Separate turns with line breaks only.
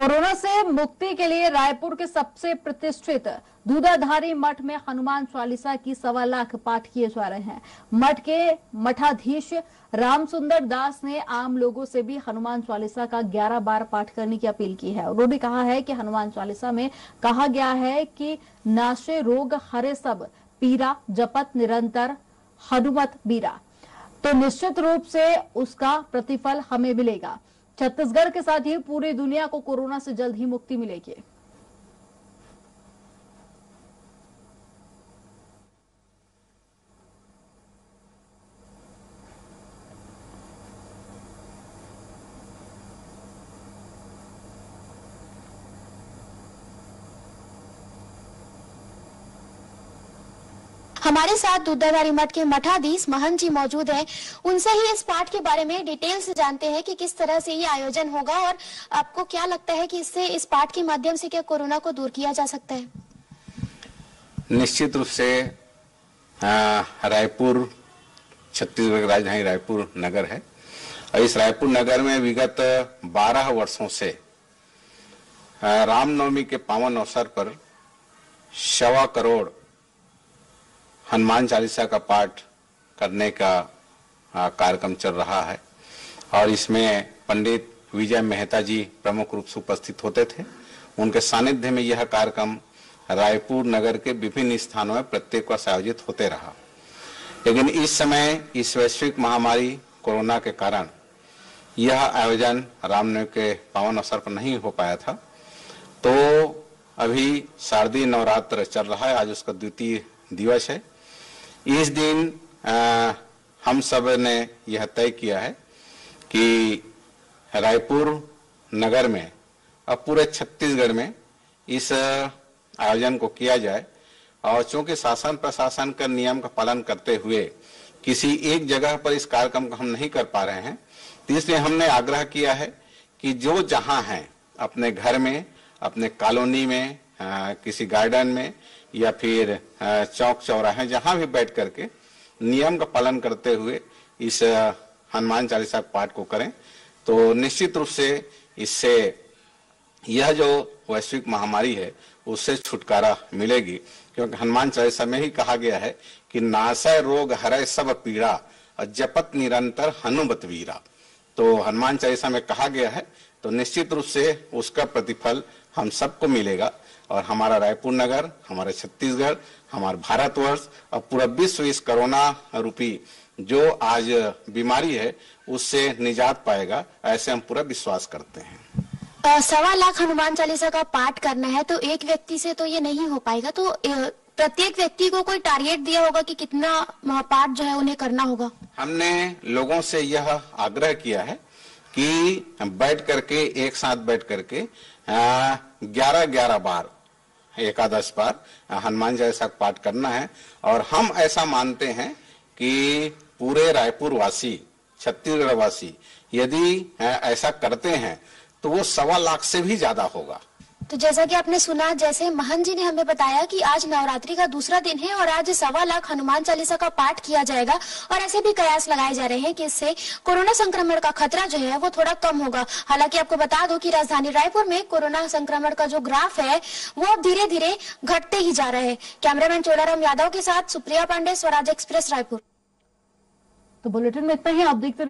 Corona से मुक्ति के लिए रायपुर के सबसे प्रतिष्ठित दूधाधारी मठ में हनुमान चालीसा की सवा लाख पाठ किए जा रहे हैं। मठ के मठाधीश राम सुंदर दास ने आम लोगों से भी हनुमान चालीसा का 11 बार पाठ करने की अपील की है उन्होंने कहा है कि हनुमान चालीसा में कहा गया है कि नाशे रोग हरे सब, पीरा, जपत, निरंतर, हनुमत, बीरा। तो निश्चित रूप से उसका प्रतिफल हमें मिलेगा। छत्तीसगढ़ के साथ ही पूरी दुनिया को कोरोना से जल्द ही मुक्ति मिलेगी।
हमारे साथ दूधाधारी मठ के मठाधीश महंत जी मौजूद हैं। उनसे ही इस पाठ के बारे में डिटेल से जानते हैं कि किस तरह से ये आयोजन होगा और आपको क्या लगता है कि इससे, इस पाठ के माध्यम से क्या कोरोना को दूर किया जा सकता है?
निश्चित रूप से रायपुर, छत्तीसगढ़ राजधानी रायपुर नगर है। और इस रायपुर नगर में विगत 12 वर्षों से रामनवमी के पावन अवसर पर सवा करोड़ हनुमान चालीसा का पाठ करने का कार्यक्रम चल रहा है। और इसमें पंडित विजय मेहता जी प्रमुख रूप से उपस्थित होते थे। उनके सानिध्य में यह कार्यक्रम रायपुर नगर के विभिन्न स्थानों में प्रत्येक वर्ष आयोजित होते रहा। लेकिन इस समय इस वैश्विक महामारी कोरोना के कारण यह आयोजन रामनवमी के पावन अवसर पर नहीं हो पाया था। तो अभी शारदीय नवरात्र चल रहा है। आज उसका द्वितीय दिवस है। इस दिन आ, हम सबने यह तय किया है कि रायपुर नगर में और पूरे छत्तीसगढ़ में इस आयोजन को किया जाए। और चूँकि शासन प्रशासन का नियम का पालन करते हुए किसी एक जगह पर इस कार्यक्रम को हम नहीं कर पा रहे हैं तो इसलिए हमने आग्रह किया है कि जो जहाँ है अपने घर में अपने कॉलोनी में आ, किसी गार्डन में या फिर चौक चौराहे जहाँ भी बैठ करके नियम का पालन करते हुए इस हनुमान चालीसा पाठ को करें तो निश्चित रूप से इससे यह जो वैश्विक महामारी है, उससे छुटकारा मिलेगी। क्योंकि हनुमान चालीसा में ही कहा गया है कि नाशय रोग हरय सब पीड़ा और जपत निरंतर हनुमत वीरा। तो हनुमान चालीसा में कहा गया है तो निश्चित रूप से उसका प्रतिफल हम सबको मिलेगा। और हमारा रायपुर नगर हमारा छत्तीसगढ़ हमारा भारतवर्ष और पूरा विश्व इस कोरोना रूपी जो आज बीमारी है उससे निजात पाएगा ऐसे हम पूरा विश्वास करते हैं।
सवा लाख हनुमान चालीसा का पाठ करना है तो एक व्यक्ति से तो ये नहीं हो पाएगा तो प्रत्येक व्यक्ति को कोई टारगेट दिया होगा कि कितना पाठ जो है उन्हें करना होगा?
हमने लोगों से यह आग्रह किया है कि बैठ करके एक साथ बैठ करके ग्यारह ग्यारह बार एकादश बार हनुमान चालीसा पाठ करना है। और हम ऐसा मानते हैं कि पूरे रायपुर वासी, छत्तीसगढ़ वासी, यदि ऐसा करते हैं तो वो सवा लाख से भी ज़्यादा होगा।
तो जैसा कि आपने सुना, जैसे महन जी ने हमें बताया कि आज नवरात्रि का दूसरा दिन है और आज सवा लाख हनुमान चालीसा का पाठ किया जाएगा और ऐसे भी कयास लगाए जा रहे हैं कि इससे कोरोना संक्रमण का खतरा जो है वो थोड़ा कम होगा। हालाँकि आपको बता दो कि राजधानी रायपुर में कोरोना संक्रमण का जो ग्राफ है, वो धीरे धीरे घटते ही जा रहे हैं। कैमरामैन चोलाराम यादव के साथ सुप्रिया पांडे, स्वराज एक्सप्रेस, रायपुर।
तो बुलेटिन में इतना ही, आप देखते